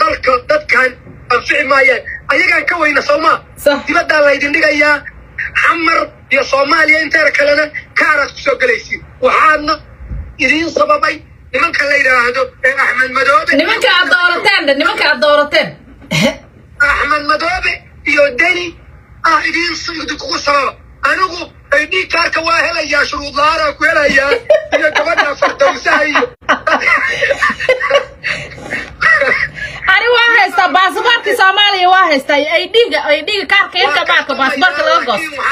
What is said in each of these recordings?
dalka dadkan anfici maayaan ayagaan ka weyna soomaa. Sax. dibaddaa laydin dhigayaa xamar iyo soomaaliya inteeda kalena kaaraad ku soo gelaysiin. Waxaadna idiin sababay nimanka la yidhaahdo ee axmed madoobe. Nimanka aad doorateen nimanka aad doorateen. Axmed madoobe iyo deni ah idiin idinkugu sababa. Anigu aydhii kaarka waa helayaa shuruud la'aanaa ku helayaa iyo gabadha fardowsaha iyo ani waa haystaa baasaboorkii soomaaliya waa haystaa aydhiga aydhiga kaarka inta baarka baasaboorka laga goosto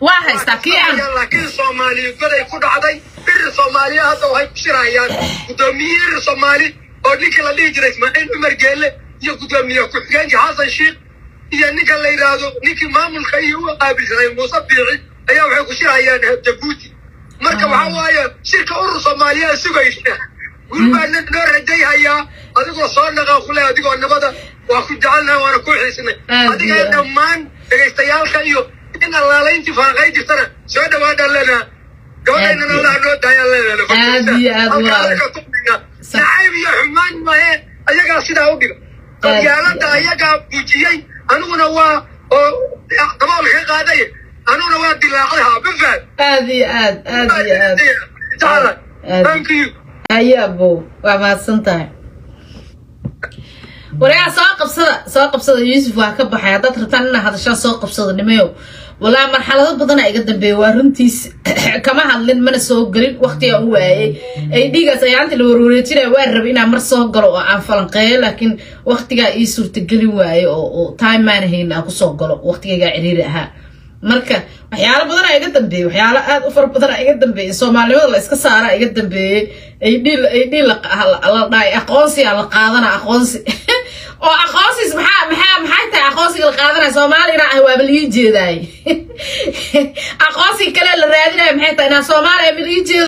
waa haystaa kii aan laakiin soomaaliya goday ku dhacday. Irir soomaaliya hadda waxay ku shirayaan. Guddoomiye irir soomaali oo ninkii la dhihi jiray ismaaciil cumar geelle iyo guddoomiye ku-xigeenka xasan shiikh iyo ninka la yidhaahdo ninkii maamulka iyo u qaabilsanay muuse biici ayaa waxay ku shirayaan jabuuti marka waxaa waaye shirka urur soomaaliyaa sugaysa gurbaana noo rajayhayaa adigoo soo dhaqan kule adigoo nabada waa ku jecelnaha waana ku xiisnay Aad adiga iyo aad. dhammaan dhagaystayaalka iyo in allaalayntii faaqay jirtana soo dhawaadaan leenaha gabadhaynana allaha noo daayaan leenaha iyo nacayb xumaan mahe ayagaa sidaa u dhiga. Qabyaalada ayagaa bujiyey aniguna waa oo daboolka qaaday aniguna waa dilaacay haa bafad aad iyo aad aad iyo aad. Thank you. Haye abow waa mahadsan tahay waryaa soo qabsada soo qabsada yuusuf waa ka baxay. Haddaad rabtaan inaa hadashaa soo qabsada nimayow walaa marxalado badana iga dambeeya waa runtiis kama hadlin mana soo gelin. Waqtigaa u waayey ay dhiigaas ayaanta la warwareejinaya waa rabay inaan mar soo galo oo aan falanqeeyo. Laakiin waqtigaa ii suurtagelin waaye oo oo time maan hayn aan ku soo galo. Waqtigaygaa ciriiri ahaa. Marka waxyaalo badanaa iga dambeeyey waxyaalo aad u fara badanaa iga dambeeyey soomaalinimada la iska saaraa iga dambeeyey aydhiil aydhiil la dhahay. Aqoonsiyaa la qaadana aqoonsi oo aqoonsis maxaa aqoonsiga la qaadanaya? Soomaalina ah waaba jeedaay aqoonsiga kale la raadinaya maxay tahay? Inaa soomaaliya ma lii jeedo